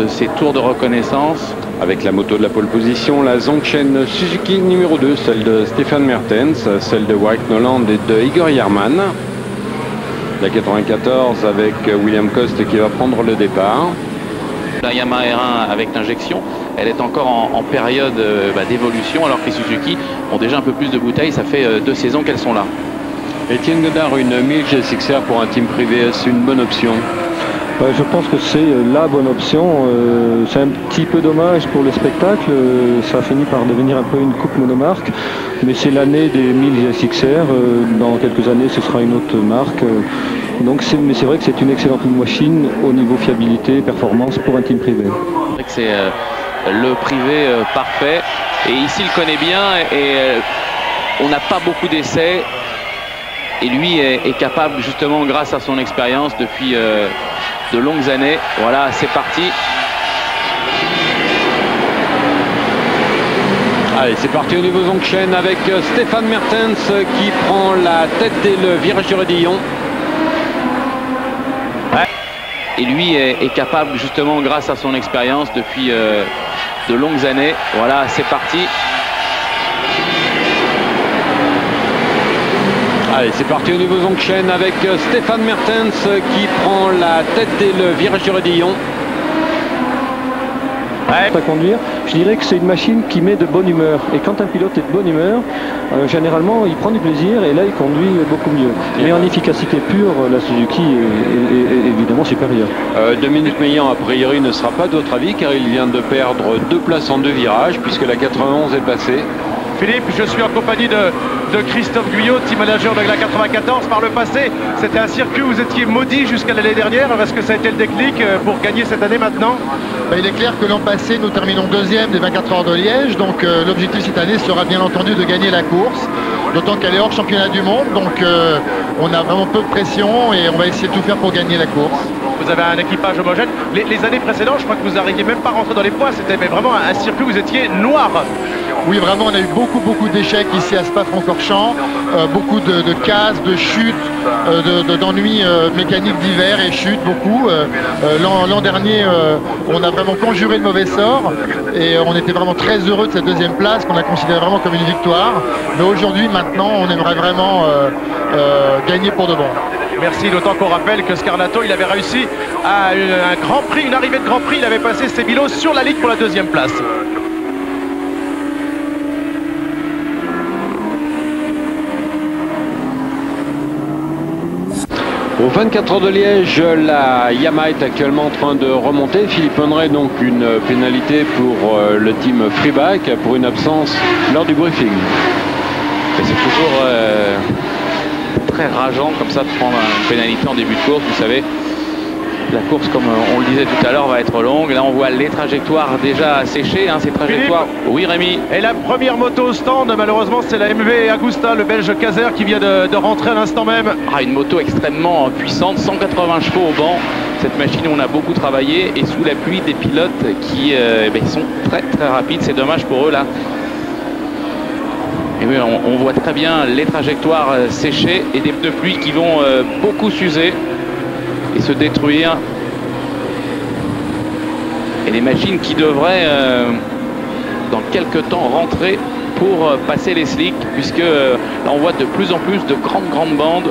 de ces tours de reconnaissance. Avec la moto de la pole position, la Zongchen Suzuki numéro 2, celle de Stéphane Mertens, celle de White Noland et de Igor Yerman. La 94 avec William Coste qui va prendre le départ. La Yamaha R1 avec l'injection, elle est encore en, période euh, bah, d'évolution alors que les Suzuki ont déjà un peu plus de bouteilles. Ça fait euh, deux saisons qu'elles sont là. Etienne Godard, une 1000 GSXR pour un team privé, est une bonne option? Je pense que c'est euh, la bonne option. Euh, c'est un petit peu dommage pour le spectacle. Euh, ça a fini par devenir un peu une coupe monomarque. Mais c'est l'année des 1000 SXR. Dans quelques années, ce sera une autre marque. Donc mais c'est vrai que c'est une excellente machine au niveau fiabilité, performance pour un team privé. C'est le privé parfait. Et ici, il connaît bien. Et on n'a pas beaucoup d'essais. Et lui est, capable, justement, grâce à son expérience depuis de longues années. Voilà, c'est parti. Allez, c'est parti au niveau Zongchen avec euh, Stéphane Mertens qui prend la tête dès le virage du Redillon. Et lui est, capable, justement, grâce à son expérience depuis euh, de longues années. Voilà, c'est parti. Allez, c'est parti au niveau Zongchen avec euh, Stéphane Mertens qui prend la tête dès le virage du Redillon. À conduire, je dirais que c'est une machine qui met de bonne humeur. Et quand un pilote est de bonne humeur, euh, généralement il prend du plaisir et là il conduit beaucoup mieux. Mais en efficacité pure, la Suzuki est, évidemment supérieure. Euh, Dominique Meillan a priori ne sera pas d'autre avis car il vient de perdre deux places en deux virages puisque la 91 est passée. Philippe, je suis en compagnie de, Christophe Guyot, team manager de la 94. Par le passé, c'était un circuit où vous étiez maudit jusqu'à l'année dernière. Est-ce que ça a été le déclic euh, pour gagner cette année maintenant bah, Il est clair que l'an passé, nous terminons deuxième des 24 heures de Liège. Donc euh, l'objectif cette année sera bien entendu de gagner la course. D'autant qu'elle est hors championnat du monde. Donc euh, on a vraiment peu de pression et on va essayer de tout faire pour gagner la course vous avez un équipage homogène. Les, années précédentes, je crois que vous n'arriviez même pas à rentrer dans les poids. C'était vraiment un, circuit où vous étiez noir. Oui, vraiment, on a eu beaucoup, beaucoup d'échecs ici à Spa-Francorchamps. Euh, beaucoup de, casses, de chutes, euh, d'ennuis euh, mécaniques d'hiver et chutes, beaucoup. L'an dernier, on a vraiment conjuré le mauvais sort et on était vraiment très heureux de cette deuxième place qu'on a considéré vraiment comme une victoire. Mais aujourd'hui, maintenant, on aimerait vraiment gagner pour de bon. Merci, d'autant qu'on rappelle que Scarlato, il avait réussi à un grand prix, une arrivée de grand prix. Il avait passé ses bilots sur la ligne pour la deuxième place. Au 24 heures de Liège, la Yamaha est actuellement en train de remonter. Philippe Honneray donc une pénalité pour euh, le team Freeback pour une absence lors du briefing. C'est toujours euh, très rageant comme ça de prendre une pénalité en début de course. Vous savez, la course, comme on le disait tout à l'heure, va être longue. Là, on voit les trajectoires déjà séchées. Hein, ces trajectoires. oui, Rémi. Et la première moto au stand, malheureusement, c'est la MV Agusta, le belge Kazer, qui vient de, rentrer à l'instant même. Ah, une moto extrêmement puissante, 180 chevaux au banc. Cette machine, on a beaucoup travaillé et sous la pluie des pilotes qui euh, eh ben, sont très très rapides. C'est dommage pour eux là. Et oui, on, voit très bien les trajectoires euh, séchées et des pneus pluie qui vont euh, beaucoup s'user et se détruire. Et des machines qui devraient euh, dans quelques temps rentrer pour passer les slicks puisque là on voit de plus en plus de grandes grandes bandes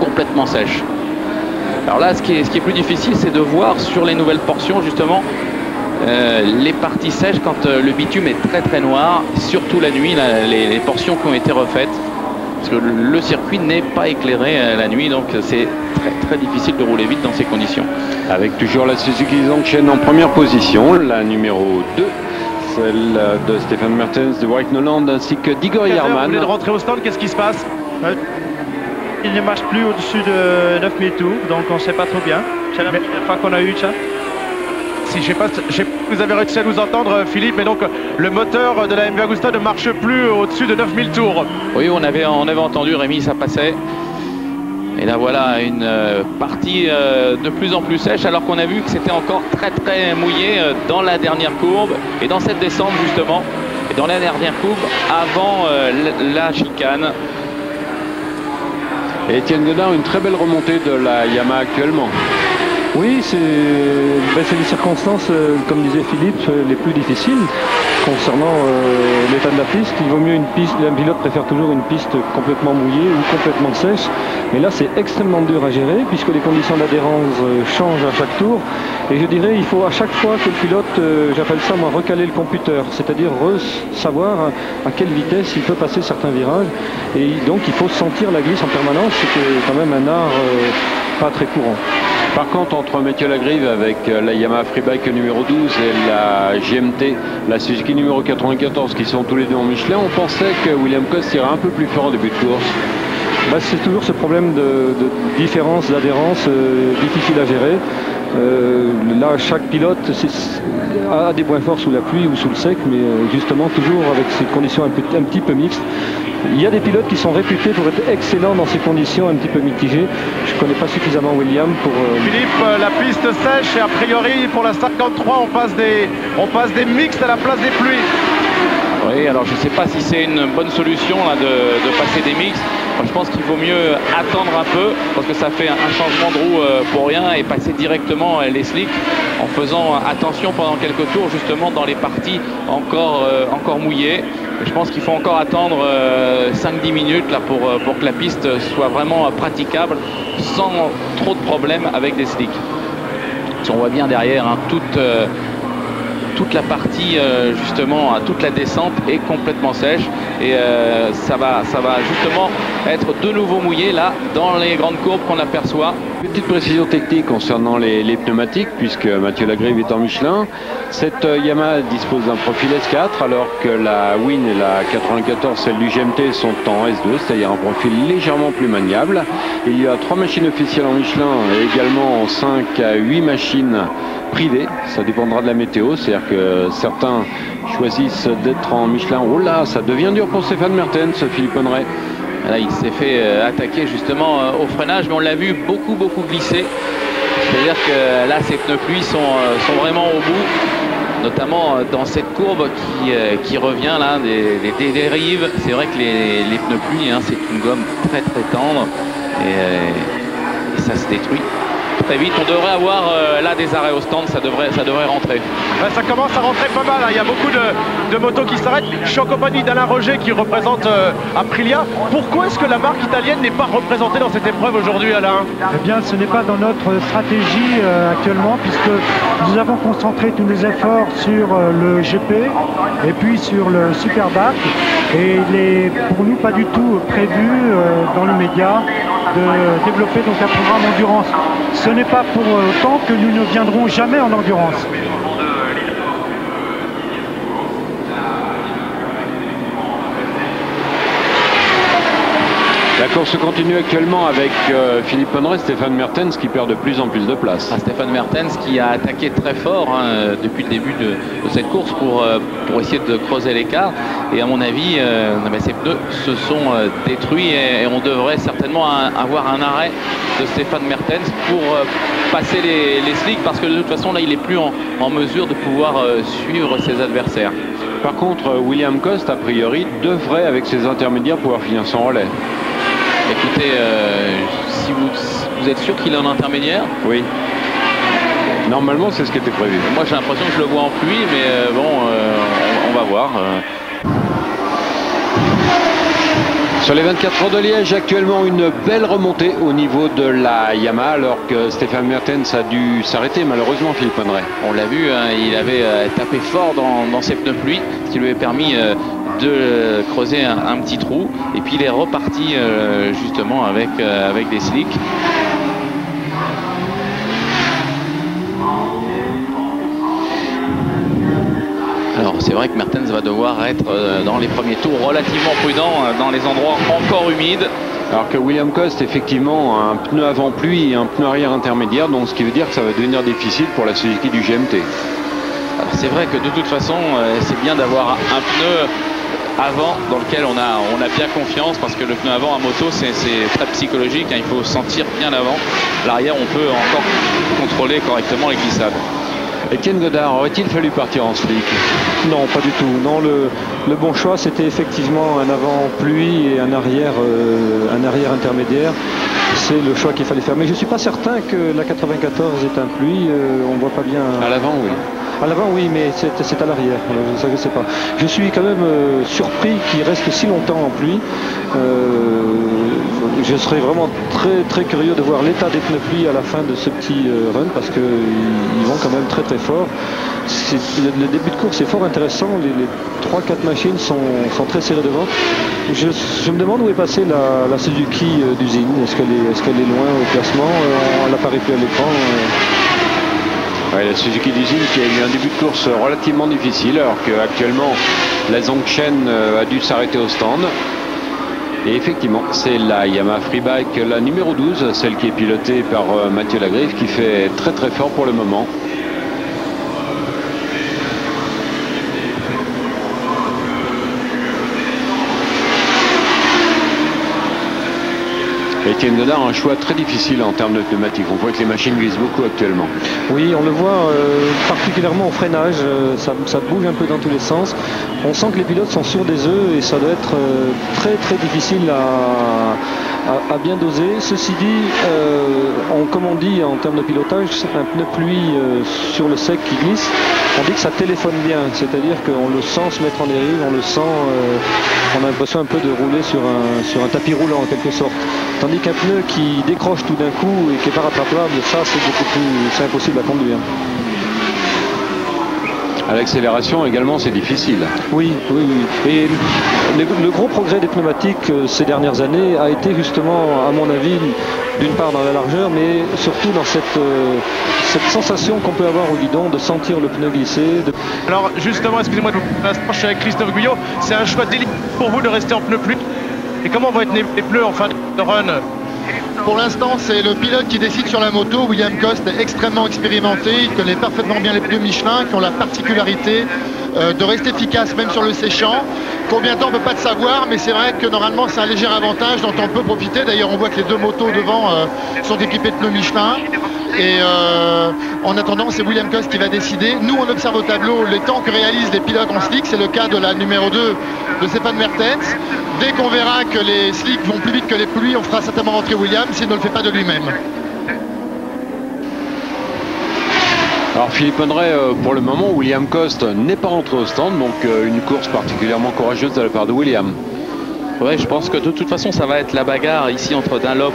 complètement sèches. Alors là ce qui est, ce qui est plus difficile c'est de voir sur les nouvelles portions justement euh, les parties sèches quand euh, le bitume est très très noir, surtout la nuit, les, portions qui ont été refaites. Parce que le circuit n'est pas éclairé euh, la nuit, donc c'est très très difficile de rouler vite dans ces conditions. Avec toujours la Suzuki Zongchen en première position, la numéro 2 celle de Stéphane Mertens de White Noland ainsi que d'Igor Yarman. Vous de rentrer au stand, qu'est-ce qui se passe Il ne marche plus au-dessus de 9000 tours, donc on ne sait pas trop bien. C'est la première fois qu'on a eu ça si je sais pas, vous avez réussi à nous entendre Philippe, mais donc le moteur de la MV Agusta ne marche plus au-dessus de 9000 tours. Oui, on avait, on avait entendu Rémi, ça passait. Et là voilà une euh, partie euh, de plus en plus sèche alors qu'on a vu que c'était encore très très mouillé euh, dans la dernière courbe et dans cette descente justement et dans la dernière courbe avant la chicane. Et Étienne Godin, une très belle remontée de la Yamaha actuellement. Oui, c'est ben, c'est les circonstances, euh, comme disait Philippe, euh, les plus difficiles concernant euh, l'état de la piste. Il vaut mieux une piste, un pilote préfère toujours une piste complètement mouillée ou complètement sèche. Mais là, c'est extrêmement dur à gérer puisque les conditions d'adhérence changent à chaque tour. Et je dirais, il faut à chaque fois que le pilote, j'appelle ça moi, recaler le computer, c'est-à-dire re- savoir à, quelle vitesse il peut passer certains virages. Et donc, il faut sentir la glisse en permanence, c'est quand même un art pas très courant. Par contre, entre Mathieu Lagrive avec euh, la Yamaha Freebike numéro 12 et la GMT, la Suzuki numéro 94, qui sont tous les deux en Michelin, on pensait que William Coste irait un peu plus fort en début de course. Bah, c'est toujours ce problème de, de différence d'adhérence euh, difficile à gérer. Euh, là, chaque pilote a des points forts sous la pluie ou sous le sec, mais euh, justement toujours avec ces conditions un, peu- un petit peu mixtes. Il y a des pilotes qui sont réputés pour être excellents dans ces conditions un petit peu mitigées. Je ne connais pas suffisamment William pour... euh, Philippe, la piste sèche et a priori pour la 53 on passe des, on passe des mixtes à la place des pluies. Oui, alors je ne sais pas si c'est une bonne solution là, de, de passer des mix. Je pense qu'il vaut mieux attendre un peu parce que ça fait un, changement de roue euh, pour rien et passer directement euh, les slicks en faisant attention pendant quelques tours justement dans les parties encore, euh, encore mouillées. Je pense qu'il faut encore attendre euh, 5-10 minutes là, pour, euh, pour que la piste soit vraiment euh, praticable sans trop de problèmes avec des slicks. On voit bien derrière hein, toute, euh, toute la partie euh, justement, toute la descente est complètement sèche et euh, ça, va, ça va justement être de nouveau mouillé là dans les grandes courbes qu'on aperçoit. Petite précision technique concernant les, pneumatiques, puisque Mathieu Lagrive est en Michelin. Cette euh, Yamaha dispose d'un profil S4, alors que la Win et la 94, celle du GMT, sont en S2, c'est-à-dire un profil légèrement plus maniable. Il y a trois machines officielles en Michelin et également 5 à 8 machines privées. Ça dépendra de la météo, c'est-à-dire que certains choisissent d'être en Michelin. Oh là, ça devient dur pour Stéphane Mertens, Philippe Honret. Là, il s'est fait euh, attaquer justement euh, au freinage, mais on l'a vu beaucoup, beaucoup glisser. C'est-à-dire que là, ces pneus pluie sont, euh, sont vraiment au bout, notamment dans cette courbe qui, qui revient là, des, dérives. C'est vrai que les, les pneus pluie, hein, c'est une gomme très, très tendre et ça se détruit très vite. On devrait avoir euh, là des arrêts au stand, ça devrait, ça devrait rentrer. Ben, ça commence à rentrer pas mal, hein. il y a beaucoup de, de motos qui s'arrêtent. Je suis en compagnie d'Alain Roger qui représente euh, Aprilia. Pourquoi est-ce que la marque italienne n'est pas représentée dans cette épreuve aujourd'hui Alain? Eh bien, ce n'est pas dans notre stratégie euh, actuellement, puisque nous avons concentré tous les efforts sur euh, le GP et puis sur le Superbike. Et il est pour nous pas du tout prévu euh, dans l'immédiat de développer un programme endurance. Ce n'est pas pour autant que nous ne viendrons jamais en endurance. Course continue actuellement avec euh, Philippe Honret, Stéphane Mertens qui perd de plus en plus de place. Ah, Stéphane Mertens qui a attaqué très fort hein, depuis le début de, de cette course pour, euh, pour essayer de creuser l'écart. Et à mon avis, euh, ces pneus se sont euh, détruits et, et on devrait certainement un- avoir un arrêt de Stéphane Mertens pour passer les, les slicks parce que de toute façon là il est plus en, en mesure de pouvoir suivre ses adversaires. Par contre, William Coste, a priori, devrait, avec ses intermédiaires, pouvoir finir son relais. Euh, si vous, vous êtes sûr qu'il est en intermédiaire Oui. Normalement, c'est ce qui était prévu. Moi j'ai l'impression que je le vois en pluie, mais euh, bon, euh, on, on va voir. Sur les 24 heures de Liège, actuellement une belle remontée au niveau de la Yamaha, alors que Stéphane Mertens a dû s'arrêter, malheureusement, Philippe Honret. On l'a vu, hein, il avait euh, tapé fort dans, ses pneus pluie, ce qui lui a permis euh, de euh, creuser un, petit trou. Et puis il est reparti justement avec, avec des slicks. C'est vrai que Mertens va devoir être euh, dans les premiers tours relativement prudent euh, dans les endroits encore humides. Alors que William Coste, effectivement, a un pneu avant pluie et un pneu arrière intermédiaire, donc ce qui veut dire que ça va devenir difficile pour la Suzuki du GMT. C'est vrai que de toute façon, euh, c'est bien d'avoir un pneu avant dans lequel on a, on a bien confiance parce que le pneu avant à moto c'est c'est très psychologique, hein, il faut sentir bien l'avant. L'arrière on peut encore contrôler correctement les glissades. Étienne Godard, aurait-il fallu partir en slick Non, pas du tout. Non, le, le bon choix, c'était effectivement un avant pluie et un arrière, euh, un arrière intermédiaire. c'est le choix qu'il fallait faire. Mais je ne suis pas certain que la 94 est un pluie. on ne voit pas bien. À l'avant, oui. À l'avant, oui, mais c'est à l'arrière. Je sais pas. Je suis quand même euh, surpris qu'il reste si longtemps en pluie. Euh, je serais vraiment très très curieux de voir l'état des pneus pluie à la fin de ce petit euh, run parce qu'ils vont quand même très très fort. Le, début de course est fort intéressant. Les, 3-4 machines sont, très serrées devant. Je, me demande où est passée la, Suzuki d'usine. Est-ce qu'elle est, est, est, loin au classement Elle n'apparaît plus à l'écran la Suzuki d'usine qui a eu un début de course relativement difficile alors qu'actuellement la Zongchen euh, a dû s'arrêter au stand. Et effectivement, c'est la Yamaha Freebike, la numéro 12, celle qui est pilotée par euh, Mathieu Lagriffe, qui fait très très fort pour le moment. Étienne Godard a un choix très difficile en termes de pneumatique. On voit que les machines glissent beaucoup actuellement. Oui, on le voit euh, particulièrement au freinage. Euh, ça, bouge un peu dans tous les sens. On sent que les pilotes sont sur des œufs et ça doit être euh, très très difficile à, a, bien dosé. Ceci dit, euh, comme on dit en termes de pilotage, un pneu pluie euh, sur le sec qui glisse, on dit que ça téléphone bien, c'est-à-dire qu'on le sent se mettre en dérive, on le sent, euh, on a l'impression un peu de rouler sur un, sur un tapis roulant en quelque sorte. Tandis qu'un pneu qui décroche tout d'un coup et qui n'est pas rattrapable, ça c'est beaucoup plus, c'est impossible à conduire. À l'accélération également, c'est difficile. Oui, oui, oui. Et le, gros progrès des pneumatiques euh, ces dernières années a été justement, à mon avis, d'une part dans la largeur, mais surtout dans cette, euh, cette sensation qu'on peut avoir au guidon de sentir le pneu glisser. Alors justement, excusez-moi de vous je suis avec Christophe Guyot, c'est un choix délicat pour vous de rester en pneu plus. Et comment vont être les pneus en fin de run? Pour l'instant, c'est le pilote qui décide sur la moto. William Coste est extrêmement expérimenté. Il connaît parfaitement bien les pneus Michelin qui ont la particularité euh, de rester efficace même sur le séchant. Combien de temps on ne peut pas le savoir, mais c'est vrai que normalement c'est un léger avantage dont on peut profiter. D'ailleurs, on voit que les deux motos devant euh, sont équipées de pneus Michelin. Et euh, en attendant, c'est William Coste qui va décider. Nous, on observe au tableau les temps que réalisent les pilotes en slick. C'est le cas de la numéro 2 de Stéphane Mertens. Dès qu'on verra que les slicks vont plus vite que les pluies, on fera certainement rentrer William s'il ne le fait pas de lui-même. Alors Philippe André, euh, pour le moment, William Coste n'est pas rentré au stand, donc euh, une course particulièrement courageuse de la part de William. Ouais, je pense que de toute façon, ça va être la bagarre ici entre Dunlop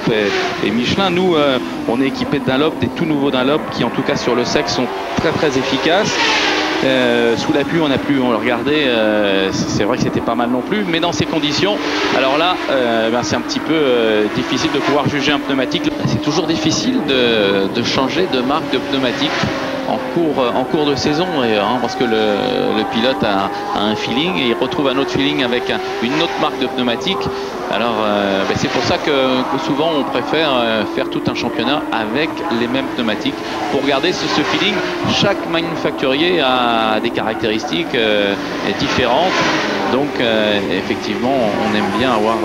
et, Michelin. Nous, euh, on est équipé de Dunlop, des tout nouveaux Dunlop qui, en tout cas sur le sexe, sont très très efficaces. Sous la pluie, on a pu on le regarder. C'est vrai que c'était pas mal non plus, mais dans ces conditions, alors là, ben, c'est un petit peu difficile de pouvoir juger un pneumatique. C'est toujours difficile de changer de marque de pneumatique en cours, euh, en cours de saison hein, parce que le, pilote a, un feeling et il retrouve un autre feeling avec une autre marque de pneumatique. Alors euh, ben, c'est pour ça que, souvent on préfère euh, faire tout un championnat avec les mêmes pneumatiques pour garder ce, feeling. Chaque manufacturier a des caractéristiques différentes. Donc effectivement on aime bien avoir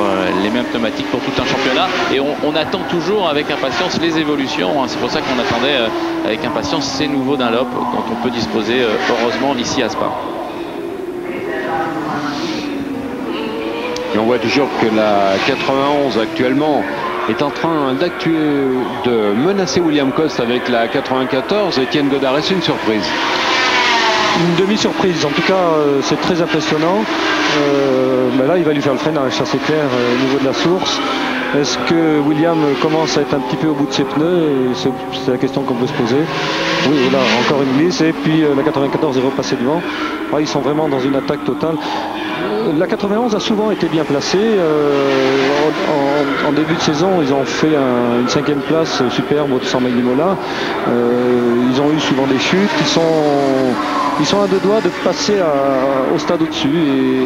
les mêmes pneumatiques pour tout un championnat et on, attend toujours avec impatience les évolutions. Hein. C'est pour ça qu'on attendait avec impatience ces nouveaux Dunlop dont on peut disposer euh, heureusement ici à Spa. Et on voit toujours que la 91 actuellement est en train de menacer William Coste avec la 94. Etienne Godard, est une surprise? Une demi-surprise. En tout cas, euh, c'est très impressionnant. Euh, mais là, il va lui faire le freinage, c'est clair, au niveau de la source. Est-ce que William commence à être un petit peu au bout de ses pneus? C'est la question qu'on peut se poser. Oui, là, encore une glisse. Et puis euh, la 94 est repassée devant. Ah, ils sont vraiment dans une attaque totale. Euh, la 91 a souvent été bien placée. Euh, en, début de saison, ils ont fait une cinquième place superbe au 100 Mola. ils ont eu souvent des chutes. Ils sont ils sont à deux doigts de passer au stade au-dessus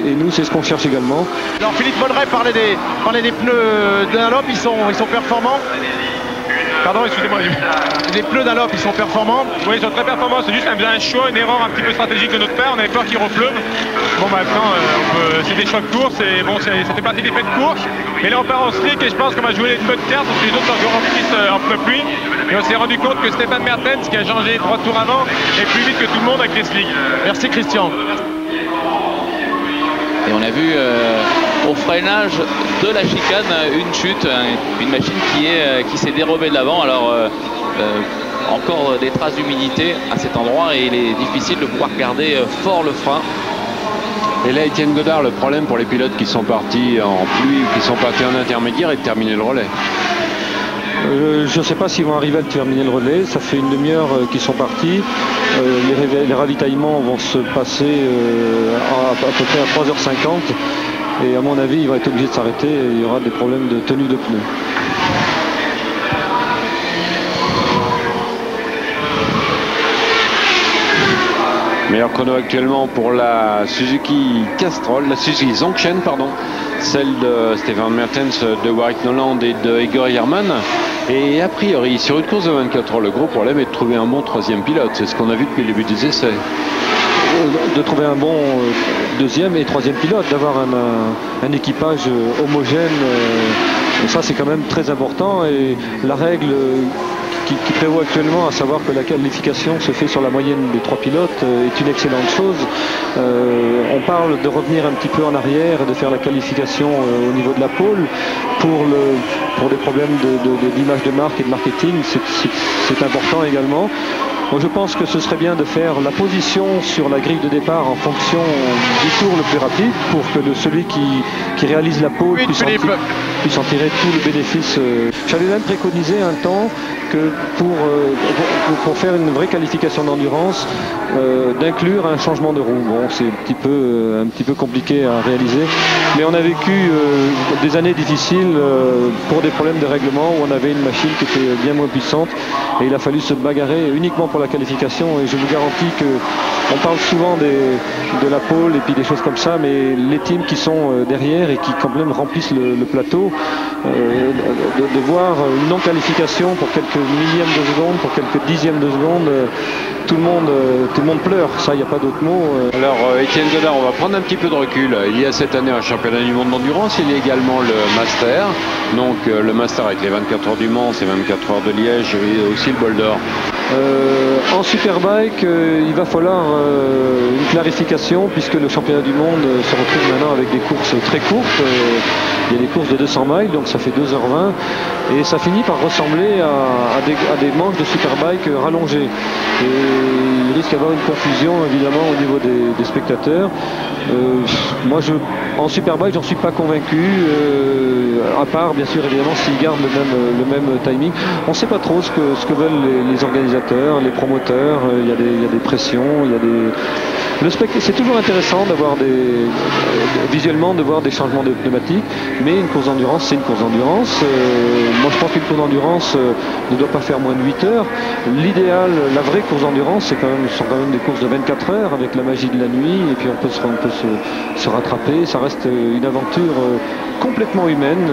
et, nous c'est ce qu'on cherche également. Alors Philippe Molleret parlait des, parlait des pneus d'un ils sont, ils sont performants. Pardon, excusez-moi. Les pneus d'Alop, ils sont performants Oui, ils sont très performants. C'est juste un, choix, une erreur un petit peu stratégique de notre part. On avait peur qu'il refleuve. Bon, maintenant, euh, c'est des choix de course et bon, ça fait partie des faits de course. Et là, on part en slick et je pense qu'on va jouer les pneus de terre parce que les autres sont remplissent euh, en pneus pluie. Et on s'est rendu compte que Stéphane Mertens, qui a changé trois tours avant, est plus vite que tout le monde avec les slicks. Merci Christian. Et on a vu. Euh, au freinage de la chicane, une chute, une machine qui est qui s'est dérobée de l'avant. Alors encore des traces d'humidité à cet endroit et il est difficile de pouvoir garder fort le frein. Et là, Étienne Godard, le problème pour les pilotes qui sont partis en pluie ou qui sont partis en intermédiaire est de terminer le relais. Euh, je ne sais pas s'ils vont arriver à terminer le relais. Ça fait une demi-heure euh, qu'ils sont partis. Euh, les, ravitaillements vont se passer à, peu près à 3h50. Et à mon avis, il va être obligé de s'arrêter et il y aura des problèmes de tenue de pneus. Meilleur chrono actuellement pour la Suzuki Castrol, la Suzuki Zongshen, pardon, celle de Stéphane Mertens, de Warwick Noland et de Igor Yerman. Et a priori, sur une course de 24 heures, le gros problème est de trouver un bon troisième pilote. C'est ce qu'on a vu depuis le début des essais. Euh, de trouver un bon euh, deuxième et troisième pilote, d'avoir un, équipage euh, homogène, ça c'est quand même très important. Et la règle qui, prévoit actuellement, à savoir que la qualification se fait sur la moyenne des trois pilotes, euh, est une excellente chose. Euh, on parle de revenir un petit peu en arrière et de faire la qualification euh, au niveau de la pôle. Pour, des problèmes d'image de marque et de marketing, c'est important également je pense que ce serait bien de faire la position sur la grille de départ en fonction du tour le plus rapide pour que celui qui, réalise la pole puisse, en, tirer tout le bénéfice. Euh. J'avais même préconisé un temps que pour, euh, pour, faire une vraie qualification d'endurance, euh, d'inclure un changement de roue. Bon, c'est un petit peu un petit peu compliqué à réaliser, mais on a vécu des années difficiles pour des problèmes de règlement où on avait une machine qui était bien moins puissante et il a fallu se bagarrer uniquement pour la qualification et je vous garantis que on parle souvent de la pole et puis des choses comme ça, mais les teams qui sont euh, derrière et qui quand même remplissent le, plateau, euh, de, voir une non-qualification pour quelques millièmes de seconde, pour quelques dixièmes de seconde, euh, tout le monde, tout le monde pleure. Ça, il n'y a pas d'autre mot. Alors, Étienne Godard, on va prendre un petit peu de recul. Il y a cette année un championnat du monde d'endurance. Il y a également le Master. Donc, le Master avec les 24 heures du Mans, c'est 24 heures de Liège et aussi le bol d'or. En Superbike, il va falloir une clarification puisque le championnat du monde se retrouve maintenant avec des courses très courtes. Il y a des courses de 200 miles, donc ça fait 2h20. Et ça finit par ressembler à, des, manches de superbike rallongées. Il risque d'y avoir une confusion évidemment au niveau des, spectateurs. Euh, moi, je, en superbike, j'en suis pas convaincu. Euh, à part, bien sûr, évidemment, s'ils gardent le même, le même timing. On ne sait pas trop ce que, ce que veulent les, organisateurs, les promoteurs. Il y, a des, il y a des pressions, il y a des c'est toujours intéressant d'avoir des euh, visuellement de voir des changements de pneumatiques, mais une course d'endurance, c'est une course d'endurance. Euh, moi, je pense qu'une course d'endurance euh, ne doit pas faire moins de 8 heures. L'idéal, la vraie course d'endurance, c'est quand même, sont quand même des courses de 24 heures avec la magie de la nuit, et puis on peut se, rattraper. Ça reste une aventure complètement humaine.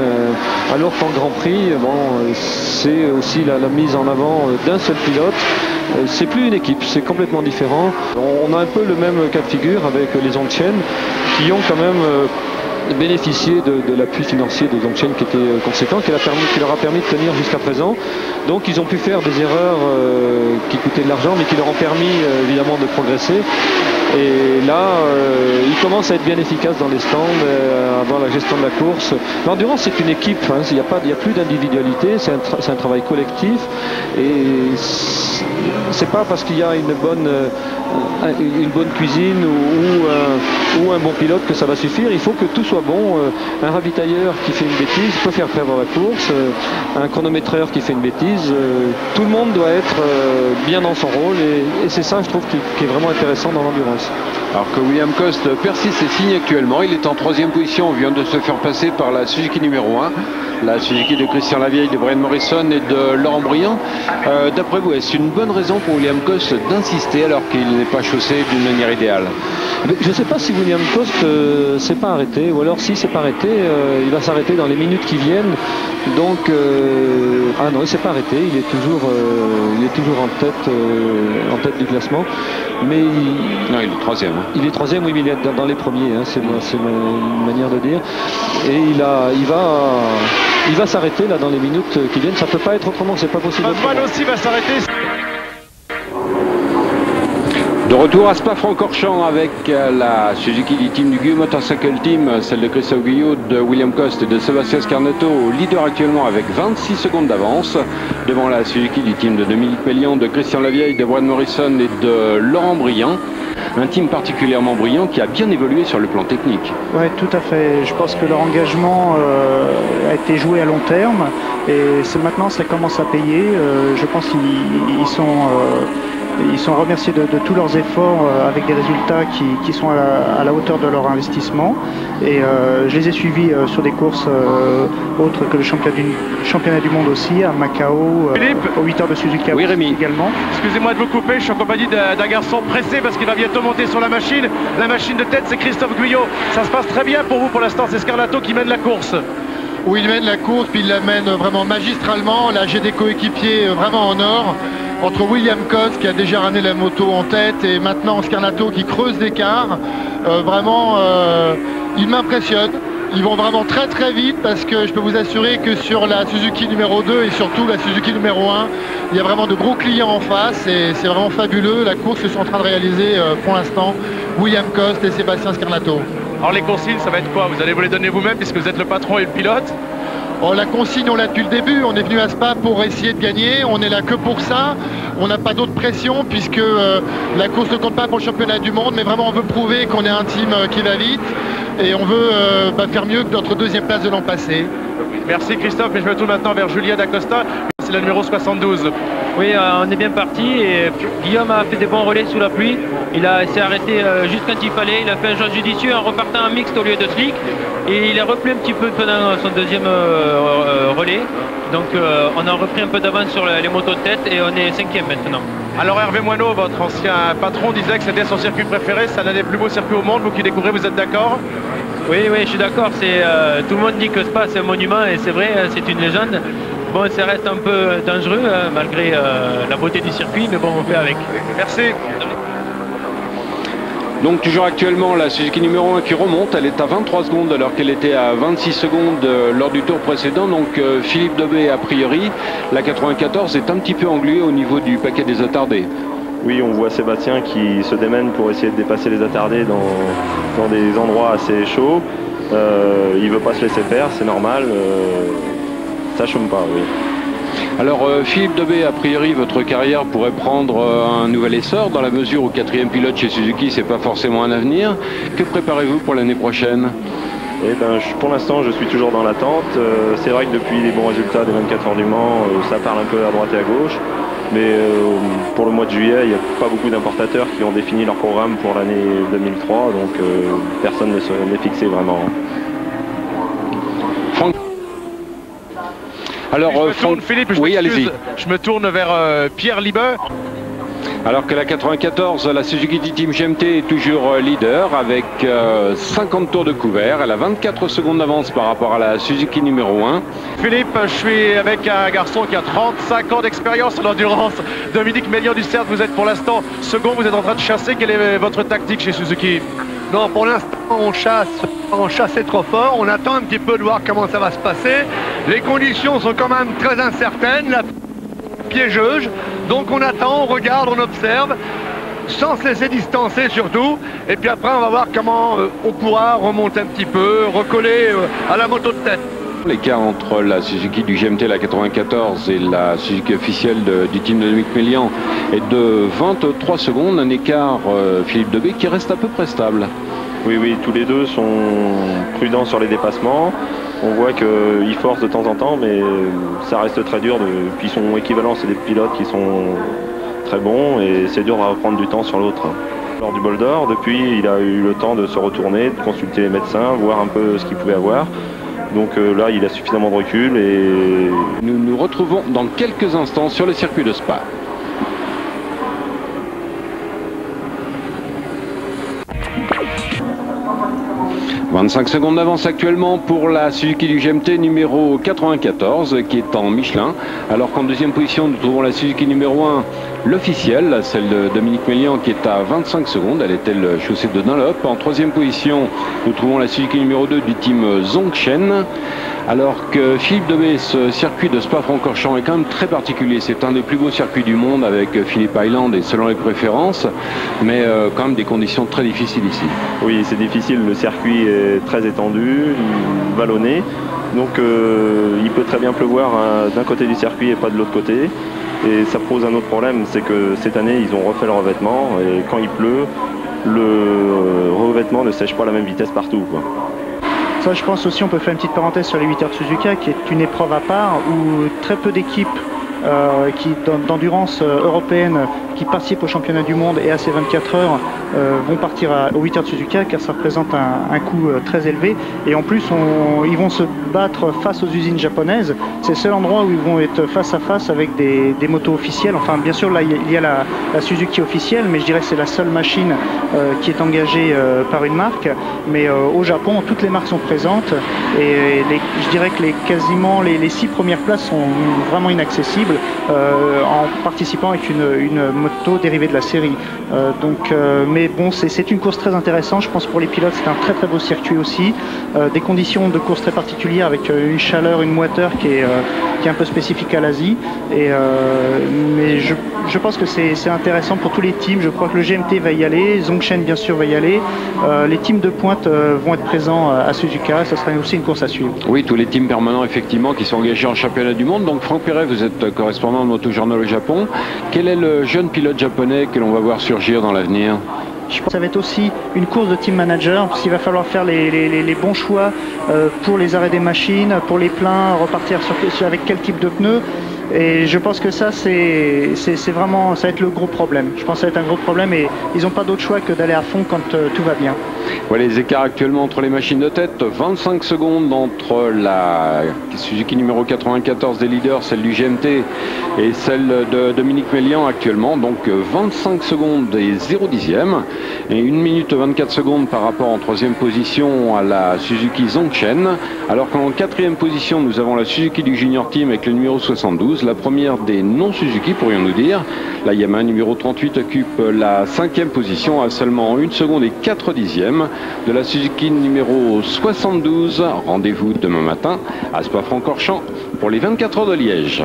alors qu'en Grand Prix, bon, c'est aussi la mise en avant d'un seul pilote. Euh, c'est plus une équipe, c'est complètement différent. On a un peu le même cas de figure avec les Zongchen qui ont quand même euh, bénéficié de, l'appui financier de Zongchen qui était euh, conséquent, qui, leur a permis de tenir jusqu'à présent. Donc ils ont pu faire des erreurs qui coûtaient de l'argent mais qui leur ont permis évidemment de progresser. Et là, euh, il commence à être bien efficace dans les stands, euh, avant la gestion de la course. L'endurance, c'est une équipe. Hein. Il n'y a, plus d'individualité, c'est un, travail collectif. Et c'est pas parce qu'il y a une bonne, euh, cuisine ou, un, bon pilote que ça va suffire. Il faut que tout soit bon. Un ravitailleur qui fait une bêtise peut faire perdre la course. Un chronométreur qui fait une bêtise. Tout le monde doit être bien dans son rôle. Et c'est ça, je trouve, qui est vraiment intéressant dans l'endurance. Alors que William Coste persiste et signe actuellement, il est en troisième position, on vient de se faire passer par la Suzuki numéro 1, la Suzuki de Christian Lavieille, de Brian Morrison et de Laurent Briand. Euh, d'après vous, est-ce une bonne raison pour William Coste d'insister alors qu'il n'est pas chaussé d'une manière idéale? Je ne sais pas si William Coste ne euh, s'est pas arrêté, ou alors s'il s'est pas arrêté, euh, il va s'arrêter dans les minutes qui viennent. Donc, ah non, il s'est pas arrêté, il est toujours, il est toujours en tête, en tête du classement. Mais non, il est troisième. Hein. Il est troisième, oui, mais il est dans, les premiers. Hein, c'est ma, manière de dire. Et il a, il va, il va s'arrêter là dans les minutes qui viennent. Ça peut pas être autrement. C'est pas possible. Aussi va s'arrêter. De retour à Spa-Francorchamps avec euh, la Suzuki du team du Guyot Motorcycle Team, celle de Christophe Guyot, de William Coste et de Sébastien Scarnato, leader actuellement avec 26 secondes d'avance, devant la Suzuki du team de Dominique Pellion, de Christian Lavieille, de Brad Morrison et de Laurent Briand. Un team particulièrement brillant qui a bien évolué sur le plan technique. Oui, tout à fait. Je pense que leur engagement euh, a été joué à long terme et c'est maintenant ça commence à payer. Euh, je pense qu'ils sont ils sont remerciés de, tous leurs efforts euh, avec des résultats qui, sont à la, hauteur de leur investissement. Et euh, je les ai suivis euh, sur des courses autres que le championnat du, championnat du monde aussi, à Macao, aux 8 heures de Suzuka oui, Rémi. également. Excusez-moi de vous couper, je suis en compagnie d'un garçon pressé parce qu'il va bientôt monter sur la machine. La machine de tête, c'est Christophe Guyot. Ça se passe très bien pour vous pour l'instant, c'est Scarlato qui mène la course. Oui, il mène la course, puis il la mène vraiment magistralement. Là, j'ai des coéquipiers vraiment en or entre William Cos qui a déjà ramené la moto en tête et maintenant Scarnato qui creuse l'écart. Euh, vraiment, euh, il m'impressionne. Ils vont vraiment très très vite parce que je peux vous assurer que sur la Suzuki numéro 2 et surtout la Suzuki numéro 1, il y a vraiment de gros clients en face et c'est vraiment fabuleux. La course que sont en train de réaliser euh, pour l'instant William Coste et Sébastien Scarnato. Alors les consignes, ça va être quoi? Vous allez vous les donner vous-même puisque vous êtes le patron et le pilote? Oh, la consigne, on l'a depuis le début. On est venu à Spa pour essayer de gagner. On est là que pour ça. On n'a pas d'autre pression puisque euh, la course ne compte pas pour le championnat du monde. Mais vraiment, on veut prouver qu'on est un team euh, qui va vite. Et on veut euh, bah, faire mieux que notre deuxième place de l'an passé. Merci Christophe. Et je me tourne maintenant vers Julien Dacosta. C'est la numéro 72. Oui, on est bien parti et Guillaume a fait des bons relais sous la pluie. Il s'est arrêté juste quand il fallait. Il a fait un choix judicieux en repartant en mixte au lieu de slick. Et il a repris un petit peu pendant son deuxième euh, euh, relais. Donc euh, on a repris un peu d'avance sur les motos de tête et on est cinquième maintenant. Alors Hervé Moineau, votre ancien patron, disait que c'était son circuit préféré, c'est l'un des plus beaux circuits au monde, vous qui découvrez, vous êtes d'accord? Oui, oui, je suis d'accord. tout le monde dit que Spa c'est un monument et c'est vrai, c'est une légende. Bon, ça reste un peu dangereux hein, malgré la beauté du circuit, mais bon, on fait avec. Merci. Donc toujours actuellement la Suzuki numéro 1 qui remonte, elle est à 23 secondes alors qu'elle était à 26 secondes euh, lors du tour précédent. Donc euh, Philippe Dobé a priori, la 94 est un petit peu engluée au niveau du paquet des attardés. Oui, on voit Sébastien qui se démène pour essayer de dépasser les attardés dans, dans des endroits assez chauds. Euh, il veut pas se laisser faire, c'est normal. Chôme pas, oui. Alors euh, Philippe Debé, a priori votre carrière pourrait prendre euh, un nouvel essor dans la mesure où quatrième pilote chez Suzuki c'est pas forcément un avenir. Que préparez-vous pour l'année prochaine? Eh ben, pour l'instant, je suis toujours dans l'attente. Euh, c'est vrai que depuis les bons résultats des 24 heures du Mans, ça parle un peu à droite et à gauche. Mais pour le mois de juillet, il n'y a pas beaucoup d'importateurs qui ont défini leur programme pour l'année 2003, donc personne n'est fixé vraiment. Alors, je me euh, tourne, Philippe, je, oui, je me tourne vers euh, Pierre Libeur. Alors que la 94, la Suzuki Team GMT est toujours euh, leader avec 50 tours de couvert. Elle a 24 secondes d'avance par rapport à la Suzuki numéro 1. Philippe, je suis avec un garçon qui a 35 ans d'expérience en endurance. Dominique Mélian du CERF, vous êtes pour l'instant second, vous êtes en train de chasser. Quelle est votre tactique chez Suzuki? Non, pour l'instant, on chasse, on chasse trop fort. On attend un petit peu de voir comment ça va se passer. Les conditions sont quand même très incertaines, la piégeuse. Donc on attend, on regarde, on observe, sans se laisser distancer surtout. Et puis après, on va voir comment euh, on pourra remonter un petit peu, recoller euh, à la moto de tête. L'écart entre la Suzuki du GMT, la 94, et la Suzuki officielle du team de Dominique Mélian est de 23 secondes, un écart euh, Philippe Debé qui reste à peu près stable. Oui, oui, tous les deux sont prudents sur les dépassements. On voit qu'ils forcent de temps en temps, mais ça reste très dur. Puis ils sont équivalents, c'est des pilotes qui sont très bons et c'est dur de reprendre du temps sur l'autre. Lors du bol d'or, depuis, il a eu le temps de se retourner, de consulter les médecins, voir un peu ce qu'il pouvait avoir. Donc euh, là, il a suffisamment de recul et... Nous nous retrouvons dans quelques instants sur le circuit de Spa. 25 secondes d'avance actuellement pour la Suzuki du GMT numéro 94 qui est en Michelin. Alors qu'en deuxième position, nous trouvons la Suzuki numéro 1, l'officielle, celle de Dominique Mélian qui est à 25 secondes. Elle était le chaussée de Dunlop. En troisième position, nous trouvons la Suzuki numéro 2 du team Zongshen. Alors que Philippe Debé, ce circuit de Spa-Francorchamps est quand même très particulier. C'est un des plus beaux circuits du monde avec Philippe Island et selon les préférences, mais euh, quand même des conditions très difficiles ici. Oui, c'est difficile. Le circuit très étendu, vallonné. Donc euh, il peut très bien pleuvoir hein, d'un côté du circuit et pas de l'autre côté. Et ça pose un autre problème, c'est que cette année ils ont refait le revêtement et quand il pleut, le euh, revêtement ne sèche pas à la même vitesse partout. Ça, je pense aussi, on peut faire une petite parenthèse sur les 8 heures de Suzuka, qui est une épreuve à part où très peu d'équipes euh, qui d'endurance euh, européenne qui participent au championnat du monde et à ces 24 heures euh, vont partir à, aux 8 heures de Suzuka car ça représente un, coût très élevé. Et en plus ils vont se battre face aux usines japonaises. C'est le seul endroit où ils vont être face à face avec des, motos officielles. Enfin bien sûr là il y a la, Suzuki officielle mais je dirais que c'est la seule machine qui est engagée par une marque. Mais au Japon toutes les marques sont présentes et je dirais que les, quasiment les, les six premières places sont vraiment inaccessibles euh, en participant avec une, moto dérivée de la série. Euh, donc, euh, mais bon, c'est une course très intéressante. Je pense pour les pilotes, c'est un très très beau circuit aussi. des conditions de course très particulières avec une chaleur, une moiteur qui est, qui est un peu spécifique à l'Asie. Mais je, je pense que c'est intéressant pour tous les teams. Je crois que le GMT va y aller, Zongshen bien sûr va y aller. les teams de pointe vont être présents à Suzuka. Ça sera aussi une course à suivre. Oui, tous les teams permanents effectivement qui sont engagés en championnat du monde. Donc Franck Perret, vous êtes correspondant de Motojournal au Japon. Quel est le jeune pilote japonais que l'on va voir surgir dans l'avenir? Je pense que ça va être aussi une course de team manager, parce qu'il va falloir faire les, bons choix euh, pour les arrêts des machines, pour les pleins, repartir avec quel type de pneus. Et je pense que ça, c'est vraiment, ça va être le gros problème. Je pense que ça va être un gros problème et ils n'ont pas d'autre choix que d'aller à fond quand euh, tout va bien. Voilà les écarts actuellement entre les machines de tête. 25 secondes entre la Suzuki numéro 94 des leaders, celle du GMT et celle de Dominique Mélian actuellement. Donc 25 secondes et 0 dixième. Et 1 minute 24 secondes par rapport en troisième position à la Suzuki Zongshen. Alors qu'en quatrième position, nous avons la Suzuki du Junior Team avec le numéro 72 la première des non-Suzuki, pourrions-nous dire. La Yamaha numéro 38 occupe la cinquième position à seulement 1 seconde et 4 dixièmes de la Suzuki numéro 72. Rendez-vous demain matin à Spa-Francorchamps pour les 24 heures de Liège.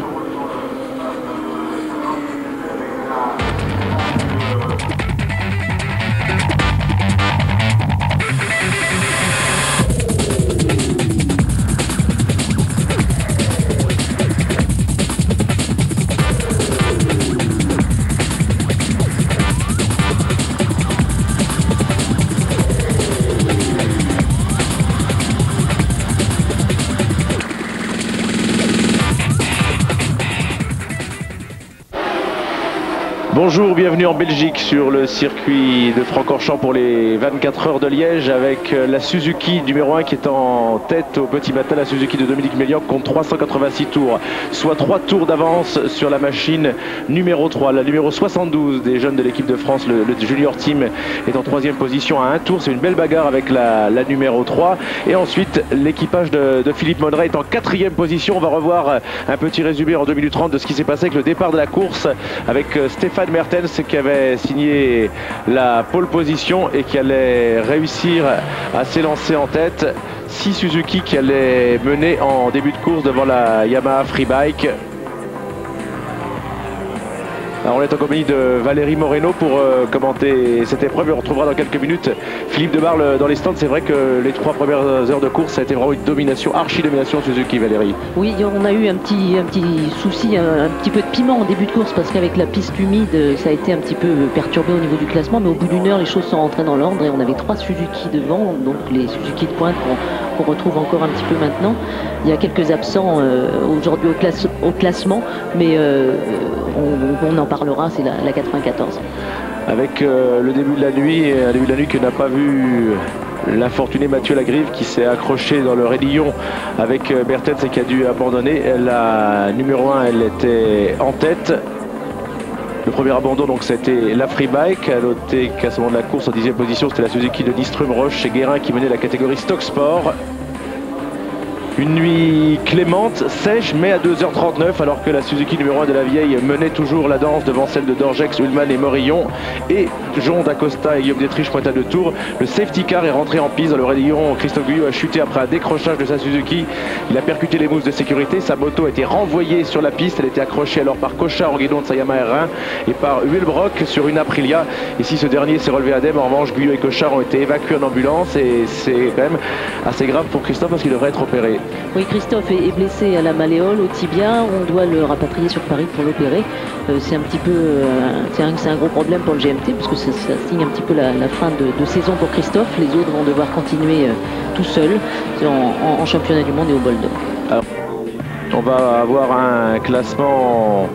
Bonjour, bienvenue en Belgique sur le circuit de Francorchamps pour les 24 heures de Liège avec euh, la Suzuki numéro 1 qui est en tête au petit matin, la Suzuki de Dominique Mélian compte 386 tours, soit 3 tours d'avance sur la machine numéro 3. La numéro 72 des jeunes de l'équipe de France, le, junior team, est en troisième position à un tour. C'est une belle bagarre avec la, numéro 3. Et ensuite, l'équipage de, Philippe Monneray est en quatrième position. On va revoir un petit résumé en 2 minutes 30 de ce qui s'est passé avec le départ de la course avec euh, Stéphane Mertens qui avait signé la pole position et qui allait réussir à s'élancer en tête. Si Suzuki qui allait mener en début de course devant la Yamaha Freebike on est en compagnie de Valérie Moreno pour euh, commenter cette épreuve. On retrouvera dans quelques minutes Philippe de Barle dans les stands. C'est vrai que les trois premières heures de course, ça a été vraiment une domination, archi-domination Suzuki, Valérie. Oui, on a eu un petit, un petit souci, un, petit peu de piment en début de course parce qu'avec la piste humide, ça a été un petit peu perturbé au niveau du classement. Mais au bout d'une heure, les choses sont rentrées dans l'ordre et on avait trois Suzuki devant, donc les Suzuki de pointe qu'on retrouve encore un petit peu maintenant. Il y a quelques absents euh, aujourd'hui au, classement, mais euh, on, en parlera, c'est la, 94. Avec euh, le début de la nuit, un début de la nuit que n'a pas vu l'infortuné Mathieu Lagrive qui s'est accroché dans le raidillon avec Bertens et qui a dû abandonner. La numéro 1, elle était en tête. Le premier abandon, donc, c'était la free bike. À noter qu'à ce moment de la course, en dixième position, c'était la Suzuki de Nistrum Roche et Guérin qui menait la catégorie Stock Sport. Une nuit clémente, sèche, mais à 2h39, alors que la Suzuki numéro 1 de la vieille menait toujours la danse devant celle de Dorjex, Ullmann et Morillon. Et Jean d'Acosta et Guillaume Détriche pointent à deux tours. Le safety car est rentré en piste dans le rayon. Christophe Guyot a chuté après un décrochage de sa Suzuki. Il a percuté les mousses de sécurité. Sa moto a été renvoyée sur la piste. Elle était accrochée alors par Cochard en guidon de Sayama R1 et par Wilbrock sur une Aprilia. Et si ce dernier s'est relevé indemne, en revanche, Guyot et Cochard ont été évacués en ambulance. Et c'est quand même assez grave pour Christophe parce qu'il devrait être opéré. Oui, Christophe est blessé à la malléole, au tibia. On doit le rapatrier sur Paris pour l'opérer. Euh, c'est un petit peu, euh, c'est un, gros problème pour le GMT parce que ça, signe un petit peu la, fin de, de, saison pour Christophe. Les autres vont devoir continuer euh, tout seuls en, en, championnat du monde et au bol d'or. On va avoir un classement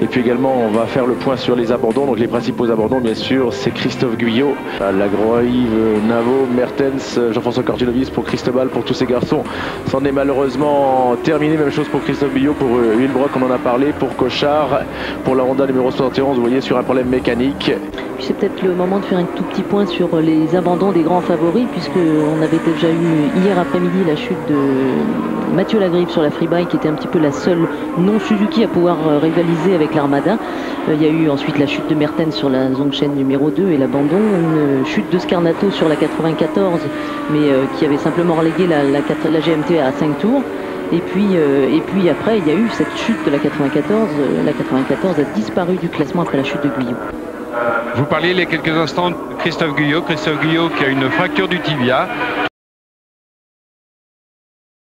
et puis également, on va faire le point sur les abandons. Donc les principaux abandons, bien sûr, c'est Christophe Guyot, Lagroïve, Navo, Mertens, Jean-François Cortilovis pour Cristobal, pour tous ces garçons. C'en est malheureusement terminé. Même chose pour Christophe Guyot, pour Wilbrock, on en a parlé, pour Cochard, pour la Honda numéro 71, vous voyez, sur un problème mécanique. C'est peut-être le moment de faire un tout petit point sur les abandons des grands favoris, puisqu'on avait déjà eu hier après-midi la chute de Mathieu Lagrive sur la freebike, qui était un petit peu la seule non-Suzuki à pouvoir rivaliser avec l'Armada. Il y a eu ensuite la chute de Mertens sur la Zongchen numéro 2 et l'abandon, une chute de Scarnato sur la 94, mais qui avait simplement relégué la, GMT à 5 tours. Et puis, euh, après, il y a eu cette chute de la 94. Euh, la 94 a disparu du classement après la chute de Guyot. Vous parliez il y a quelques instants de Christophe Guyot. Christophe Guyot qui a une fracture du tibia,